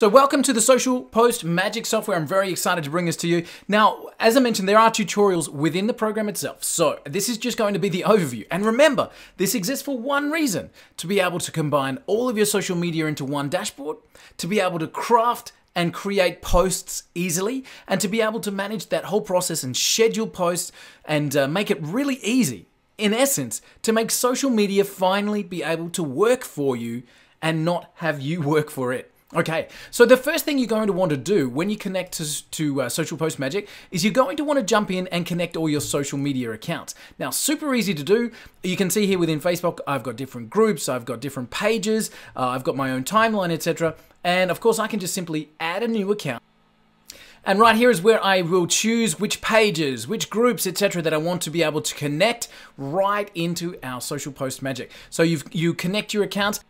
So welcome to the Social Post Magic software. I'm very excited to bring this to you. Now, as I mentioned, there are tutorials within the program itself. So this is just going to be the overview. And remember, this exists for one reason, to be able to combine all of your social media into one dashboard, to be able to craft and create posts easily, and to be able to manage that whole process and schedule posts and uh, make it really easy. In essence, to make social media finally be able to work for you and not have you work for it. Okay, so the first thing you're going to want to do when you connect to, to uh, Social Post Magic is you're going to want to jump in and connect all your social media accounts. Now, super easy to do. You can see here within Facebook, I've got different groups, I've got different pages, uh, I've got my own timeline, etc. And of course, I can just simply add a new account. And right here is where I will choose which pages, which groups, etc. that I want to be able to connect right into our social post magic. So you you connect your accounts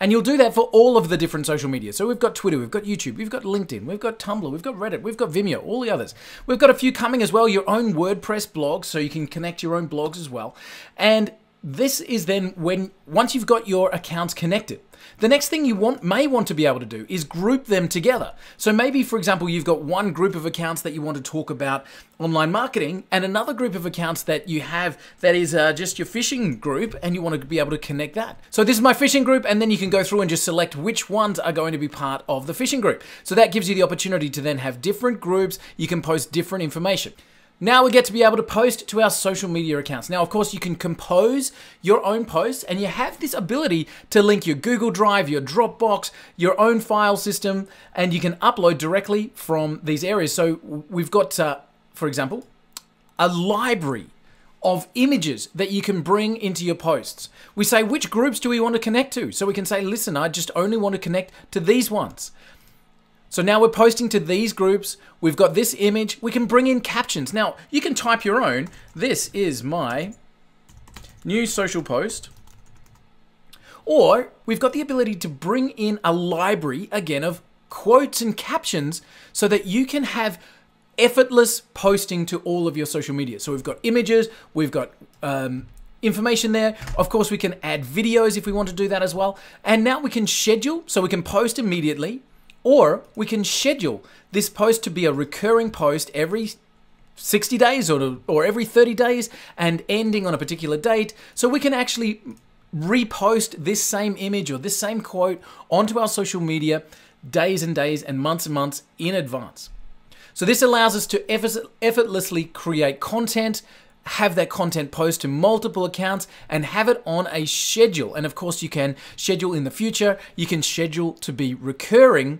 and you'll do that for all of the different social media. So we've got Twitter, we've got YouTube, we've got LinkedIn, we've got Tumblr, we've got Reddit, we've got Vimeo, all the others. We've got a few coming as well, your own WordPress blog, so you can connect your own blogs as well. And this is then when, once you've got your accounts connected, the next thing you want may want to be able to do is group them together. So maybe, for example, you've got one group of accounts that you want to talk about online marketing and another group of accounts that you have that is uh, just your fishing group and you want to be able to connect that. So this is my fishing group and then you can go through and just select which ones are going to be part of the fishing group. So that gives you the opportunity to then have different groups. You can post different information. Now we get to be able to post to our social media accounts. Now, of course, you can compose your own posts and you have this ability to link your Google Drive, your Dropbox, your own file system, and you can upload directly from these areas. So we've got, uh, for example, a library of images that you can bring into your posts. We say, which groups do we want to connect to? So we can say, listen, I just only want to connect to these ones. So now we're posting to these groups. We've got this image. We can bring in captions. Now, you can type your own. This is my new social post. Or we've got the ability to bring in a library, again, of quotes and captions so that you can have effortless posting to all of your social media. So we've got images, we've got um, information there. Of course, we can add videos if we want to do that as well. And now we can schedule, so we can post immediately. Or we can schedule this post to be a recurring post every 60 days or, or every 30 days and ending on a particular date. So we can actually repost this same image or this same quote onto our social media days and days and months and months in advance. So this allows us to effortlessly create content, have that content post to multiple accounts and have it on a schedule. And of course, you can schedule in the future, you can schedule to be recurring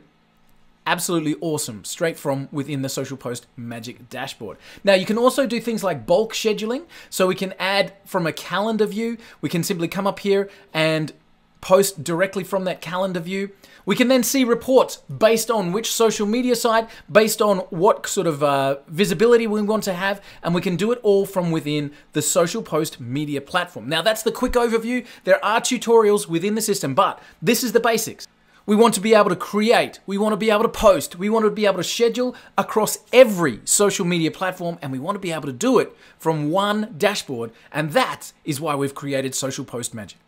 absolutely awesome. Straight from within the social post magic dashboard. Now you can also do things like bulk scheduling. So we can add from a calendar view we can simply come up here and post directly from that calendar view. We can then see reports based on which social media site based on what sort of uh, visibility we want to have and we can do it all from within the social post media platform. Now that's the quick overview. There are tutorials within the system but this is the basics we want to be able to create. We want to be able to post. We want to be able to schedule across every social media platform and we want to be able to do it from one dashboard. And that is why we've created Social Post Magic.